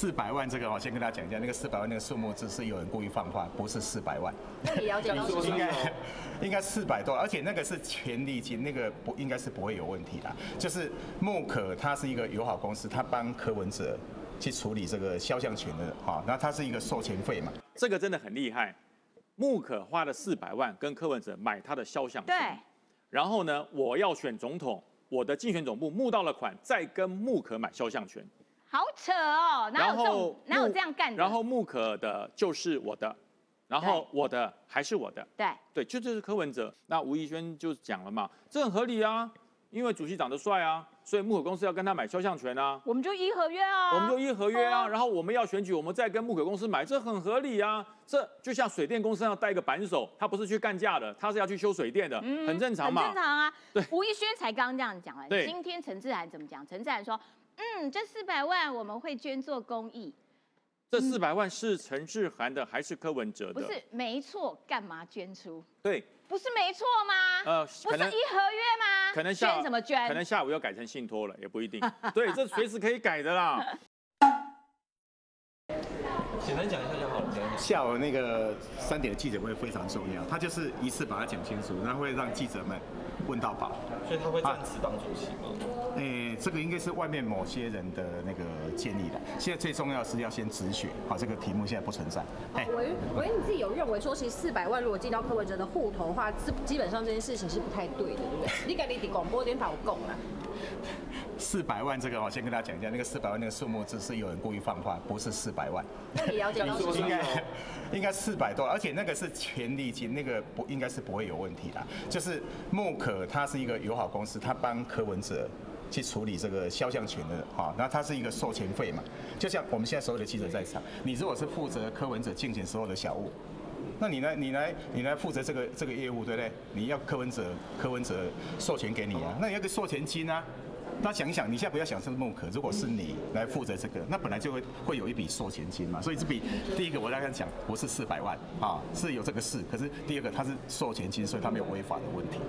四百万这个，我先跟大家讲一下，那个四百万那个数目字是有人故意放话，不是四百万，你了解到 应该应该四百多，而且那个是权利金，那个不应该是不会有问题的。就是木可，他是一个友好公司，他帮柯文哲去处理这个肖像权的哈，那他是一个授权费嘛。这个真的很厉害，木可花了四百万跟柯文哲买他的肖像权对，然后呢，我要选总统，我的竞选总部募到了款，再跟木可买肖像权，好扯哦，哪有这然后种哪有木这样干的？然后木可的就是我的，然后我的还是我的，对，对，就这是柯文哲。那吴怡轩就讲了嘛，这很合理啊，因为主席长得帅啊，所以木可公司要跟他买肖像权啊。我们就依合约啊，我们就依合约啊，哦然后我们要选举，我们再跟木可公司买，这很合理啊。这就像水电公司要带一个扳手，他不是去干架的，他是要去修水电的，很正常嘛。嗯很正常啊。对吴一轩才刚刚这样讲了。对今天陈志涵怎么讲？陈志涵说，嗯，这四百万我们会捐做公益，这四百万是陈志涵的还是柯文哲的？不是没错，干嘛捐出？对，不是没错吗？呃，不是可能依合约吗？可能下捐怎么捐？可能下午又改成信托了，也不一定。对，这随时可以改的啦。简单讲一下就好了。下午那个三点的记者会非常重要，他就是一次把它讲清楚，然后会让记者们问到饱。所以他会暂时当主席吗？诶、这个应该是外面某些人的那个建议的。现在最重要是要先止血，好，这个题目现在不存在。哎、喂喂，你自己有认为说，其实四百万如果进到柯文哲的户头的话，基基本上这件事情是不太对的，对不对？你跟你的广播电台有讲啊，四百万这个，我先跟大家讲一下，那个四百万那个数目字是有人故意放话，不是四百万，你了解到 说应该应该四百多，而且那个是权利金，那个不应该是不会有问题的。就是木可，他是一个友好公司，他帮柯文哲。去处理这个肖像权的哈，那他是一个授权费嘛，就像我们现在所有的记者在场，你如果是负责柯文哲竞选所有的小物，那你来？你来，你来负责这个这个业务，对不对？你要柯文哲，柯文哲授权给你啊，那你要个授权金啊。那想一想，你现在不要想是木可，如果是你来负责这个，那本来就会会有一笔授权金嘛。所以这笔第一个我刚刚讲不是四百万啊，是有这个事，可是第二个它是授权金，所以它没有违法的问题。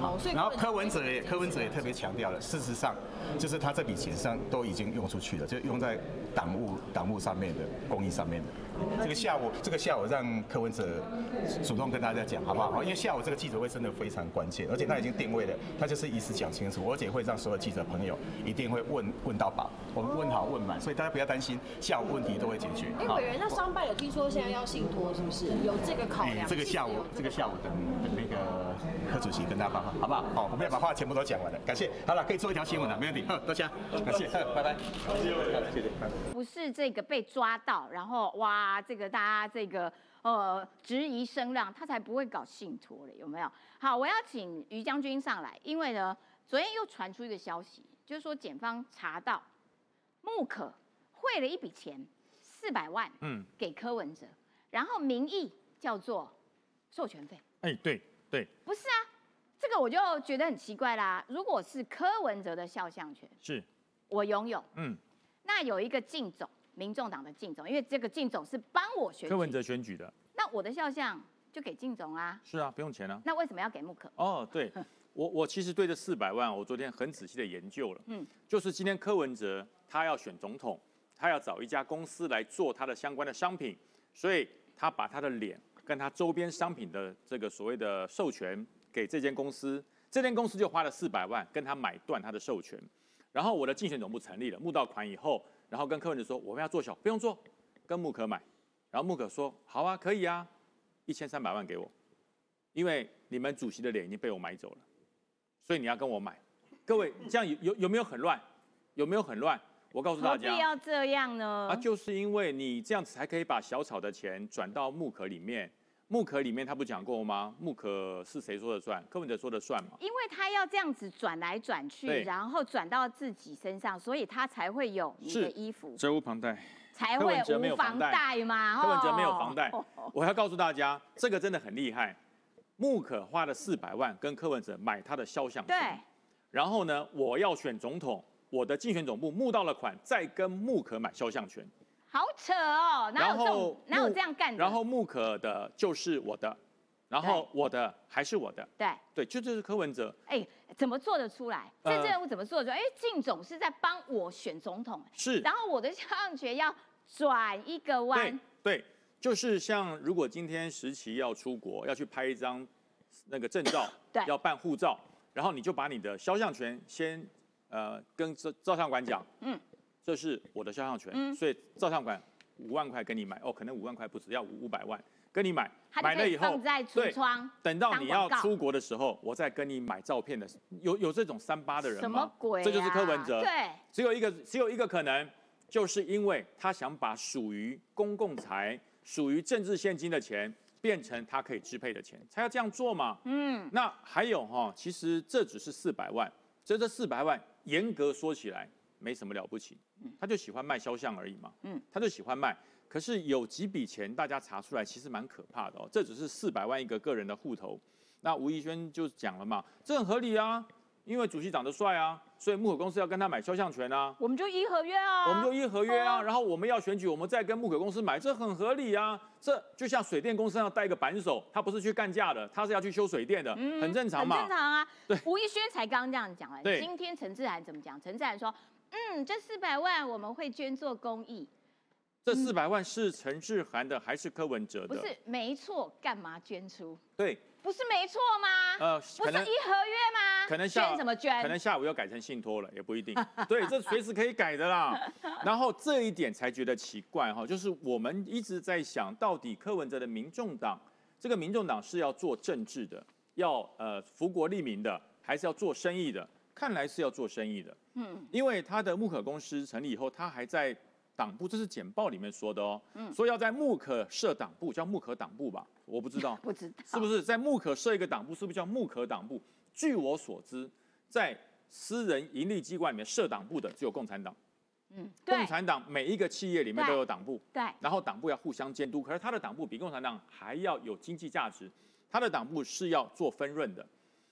好，所以然后柯文哲也柯文哲也特别强调了，事实上就是他这笔钱上都已经用出去了，就用在党务党务上面的公益上面的。这个下午这个下午让柯文哲主动跟大家讲好不好？因为下午这个记者会真的非常关键，而且他已经定位了，他就是一次讲清楚，而且会让所有记者朋友一定会问问到饱，我们问好问满，所以大家不要担心，下午问题都会解决。哎，好委员，那商办有听说现在要信托，是不是有这个考量？这个下午，这个下午等等那个柯主席跟大家报告，好不好？好，我们要把话全部都讲完了，感谢。好了，可以做一条新闻了，没问题。好，多谢，感谢，拜拜。谢谢。不是这个被抓到，然后哇，这个大家这个呃质疑声浪，他才不会搞信托了，有没有？好，我要请于将军上来，因为呢，昨天又传出一个消息，就是说检方查到木可汇了一笔钱四百万，嗯嗯，给柯文哲，然后名义叫做授权费，哎，对对，不是啊？这个我就觉得很奇怪啦。如果是柯文哲的肖像权，是，我拥有，嗯，那有一个靳总，民众党的靳总，因为这个靳总是帮我选举，柯文哲选举的，那我的肖像就给靳总啦。是啊，不用钱啊。那为什么要给木可？哦，对，我我其实对这四百万，我昨天很仔细的研究了，嗯嗯，就是今天柯文哲他要选总统，他要找一家公司来做他的相关的商品，所以他把他的脸跟他周边商品的这个所谓的授权给这间公司，这间公司就花了四百万跟他买断他的授权，然后我的竞选总部成立了，募到款以后，然后跟柯文哲说我们要做小，不用做，跟木可买，然后木可说好啊，可以啊，一千三百万给我。因为你们主席的脸已经被我买走了，所以你要跟我买。各位，这样有有有没有很乱？有没有很乱？我告诉大何必家要这样呢？啊，就是因为你这样子才可以把小草的钱转到木可里面。木可里面他不讲过吗？木可是谁说的算？柯文哲说的算嘛？因为他要这样子转来转去，然后转到自己身上，所以他才会有你的衣服，责无旁贷。才会无房贷贷嘛。柯文哲没有房贷哦，我要告诉大家，这个真的很厉害。木可花了四百万跟柯文哲买他的肖像对权，，然后呢，我要选总统，我的竞选总部募到了款，再跟木可买肖像权，好扯哦，哪有这哪有木这样干的？然后木可的就是我的，然后我的还是我的，对。对，就这是柯文哲，哎，怎么做得出来？呃。政治人物怎么做得出来？哎，靳总是在帮我选总统，是。然后我的肖像权要转一个对弯，对，就是像如果今天时期要出国，要去拍一张那个证照 对，要办护照，然后你就把你的肖像权先呃跟照照相馆讲，嗯嗯，这是我的肖像权，嗯所以照相馆五万块跟你买，哦，可能五万块不止，要五五百万跟你买，买了以后放在橱对窗。等到你要出国的时候，我再跟你买照片的，有有这种三八的人什吗？么鬼、啊？这就是柯文哲。对，只有一个，只有一个可能，就是因为他想把属于公共财、属于政治现金的钱变成他可以支配的钱，才要这样做嘛。嗯，那还有哈、其实这只是四百万，这这四百万严格说起来没什么了不起，他就喜欢卖肖像而已嘛。嗯嗯，他就喜欢卖。可是有几笔钱大家查出来，其实蛮可怕的哦。这只是四百万一个个人的户头，那吴怡轩就讲了嘛，这很合理啊，因为主席长得帅啊，所以木可公司要跟他买肖像权啊。我们就依合约啊，我们就依合约啊，哦然后我们要选举，我们再跟木可公司买，这很合理啊。这就像水电公司要带一个扳手，他不是去干架的，他是要去修水电的，嗯很正常很正嘛。常啊。对吴亦轩才刚刚这样讲了。对今天陈志涵怎么讲？陈志涵说，嗯，这四百万我们会捐做公益，这四百万是陈志涵的还是柯文哲的？不是没错，干嘛捐出？对，不是没错吗？呃，不是可能依合约吗？可能下捐什么捐？可能下午又改成信托了，也不一定。对，这 随时可以改的啦。然后这一点才觉得奇怪哈，就是我们一直在想到底柯文哲的民众党，这个民众党是要做政治的，要呃福国利民的，还是要做生意的？看来是要做生意的。嗯，因为他的木可公司成立以后，他还在党部，这是简报里面说的哦，嗯说要在木可设党部，叫木可党部吧，我不知道。不知道是不是在木可设一个党部？是不是叫木可党部？据我所知，在私人盈利机关里面设党部的只有共产党。嗯，共产党每一个企业里面都有党部，对，然后党部要互相监督。可是他的党部比共产党还要有经济价值，他的党部是要做分润的。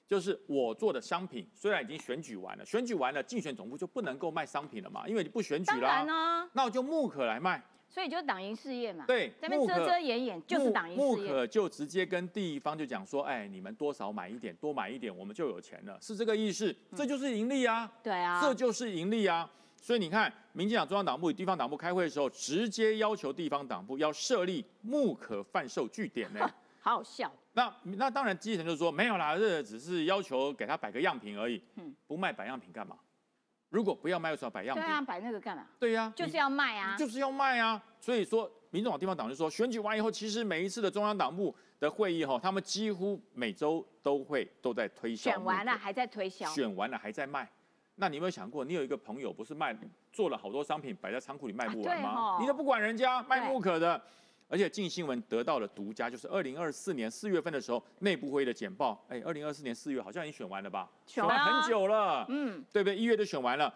就是我做的商品，虽然已经选举完了，选举完了，竞选总部就不能够卖商品了嘛，因为你不选举当然啦，呢，那我就木可来卖。所以就是党营事业嘛。对在那边遮遮掩掩就是党营木事业。木可就直接跟地方就讲说，哎，你们多少买一点，多买一点，我们就有钱了，是这个意思。这就是盈利啊，对啊，这就是盈利啊。所以你看，民进党中央党部与地方党部开会的时候，直接要求地方党部要设立木可贩售据点呢。好好笑。那那当然，基层就说没有啦，这只是要求给他摆个样品而已。嗯不卖摆样品干嘛？如果不要卖，为什么要摆样品？对啊，摆那个干嘛？对呀、就是要卖啊。就是要卖啊。所以说，民众党地方党就说，选举完以后，其实每一次的中央党部的会议哈，他们几乎每周都会都在推销。选完了，还在推销。选完了还在卖。那你有没有想过，你有一个朋友不是卖做了好多商品摆在仓库里卖不完吗？啊哦你都不管人家卖对木可的。而且近新闻得到了独家，就是二零二四年四月份的时候，内部会议的简报，哎，二零二四年四月好像已经选完了吧？选完了很久了。嗯，对不对？一月就选完了，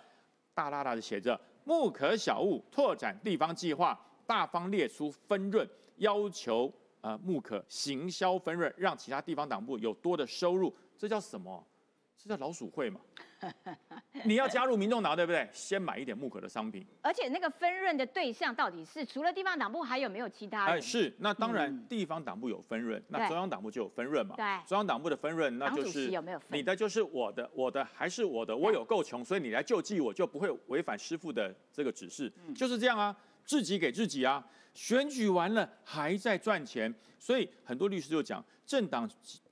大大大的写着“木可小物拓展地方计划”，大方列出分润，要求呃木可行销分润，让其他地方党部有多的收入，这叫什么？这叫老鼠会嘛？你要加入民众党，对不对？先买一点木可的商品。而且那个分润的对象到底是除了地方党部，还有没有其他哎，是，那当然嗯地方党部有分润，那中央党部就有分润嘛。对中央党部的分润，那就是有没有分你的就是我的，我的还是我的，我有够穷，所以你来救济我，就不会违反师傅的这个指示，嗯就是这样啊，自己给自己啊。选举完了还在赚钱，所以很多律师就讲，政党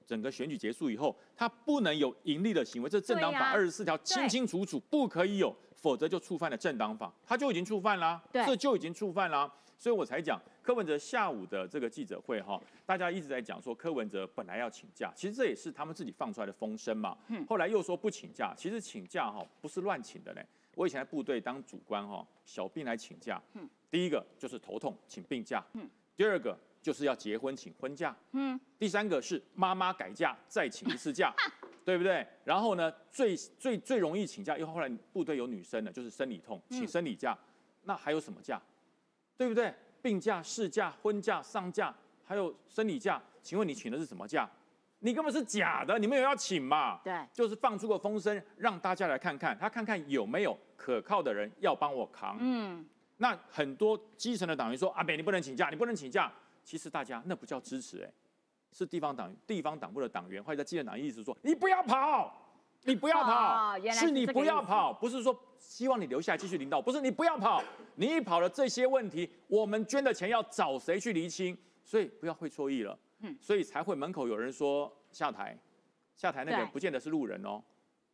整个选举结束以后，他不能有盈利的行为，这政党对呀法二十四条清清楚楚不可以有，否则就触犯了政党法，他就已经触犯啦，这就已经触犯啦。所以我才讲柯文哲下午的这个记者会哈，大家一直在讲说柯文哲本来要请假，其实这也是他们自己放出来的风声嘛。嗯后来又说不请假，其实请假哈不是乱请的嘞。我以前在部队当主官哈，小病来请假，嗯第一个就是头痛请病假，嗯第二个就是要结婚请婚假，嗯，第三个是妈妈改嫁再请一次假，对不对？然后呢，最最最容易请假，因为后来部队有女生的，就是生理痛，请生理假。那还有什么假？对不对？病假、事假、婚假、丧假，还有生理假。请问你请的是什么假？你根本是假的，你没有要请嘛？对，就是放出个风声，让大家来看看，他看看有没有可靠的人要帮我扛。嗯，那很多基层的党员说：“阿北，你不能请假，你不能请假。”其实大家那不叫支持、哎，是地方党地方党部的党员或者在基层党意思说：“你不要跑，你不要跑，是你不要跑，不是说希望你留下来继续领导，不是你不要跑，你一跑了这些问题，我们捐的钱要找谁去厘清？所以不要会错意了。嗯，所以才会门口有人说下台，下台那个对不见得是路人哦，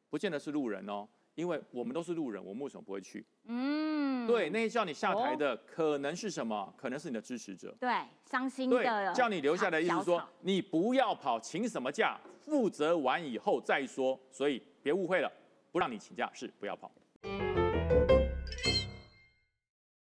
不见得是路人哦，因为我们都是路人，我们为什么不会去？嗯，对，那些叫你下台的可能是什么？可能是你的支持者。对，伤心对的，叫你留下来的意思是说，你不要跑，请什么假？负责完以后再说。所以别误会了，不让你请假是不要跑。